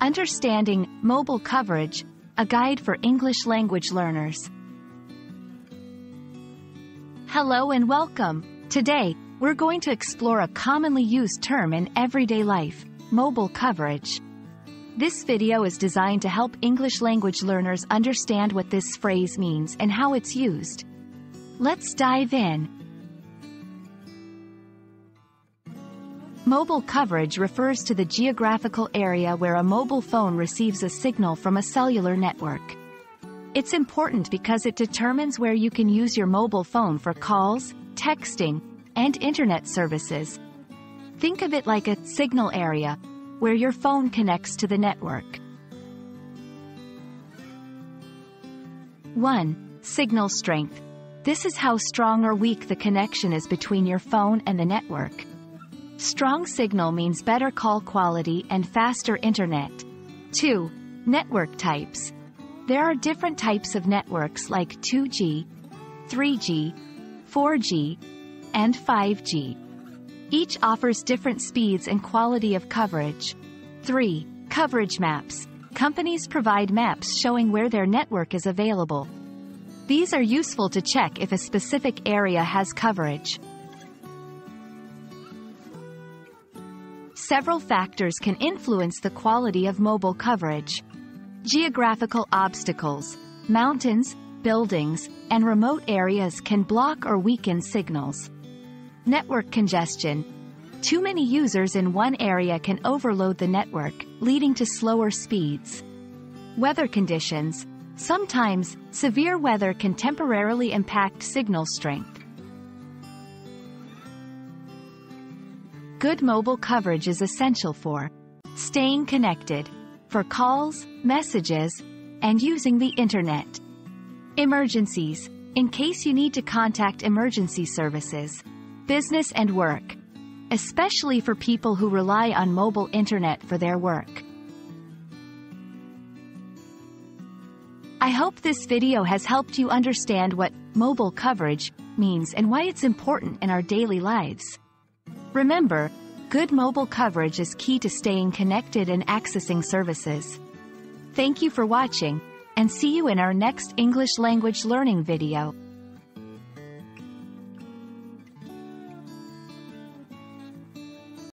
Understanding Mobile Coverage, a guide for English language learners. Hello and welcome. Today, we're going to explore a commonly used term in everyday life, mobile coverage. This video is designed to help English language learners understand what this phrase means and how it's used. Let's dive in. Mobile coverage refers to the geographical area where a mobile phone receives a signal from a cellular network. It's important because it determines where you can use your mobile phone for calls, texting, and internet services. Think of it like a signal area, where your phone connects to the network. 1. Signal strength. This is how strong or weak the connection is between your phone and the network. Strong signal means better call quality and faster internet. 2. Network types. There are different types of networks like 2G, 3G, 4G, and 5G. Each offers different speeds and quality of coverage. 3. Coverage maps. Companies provide maps showing where their network is available. These are useful to check if a specific area has coverage. Several factors can influence the quality of mobile coverage. Geographical obstacles, mountains, buildings, and remote areas can block or weaken signals. Network congestion. Too many users in one area can overload the network, leading to slower speeds. Weather conditions. Sometimes, severe weather can temporarily impact signal strength. Good mobile coverage is essential for staying connected, for calls, messages, and using the internet. Emergencies, in case you need to contact emergency services, business and work, especially for people who rely on mobile internet for their work. I hope this video has helped you understand what mobile coverage means and why it's important in our daily lives. Remember, good mobile coverage is key to staying connected and accessing services. Thank you for watching, and see you in our next English language learning video.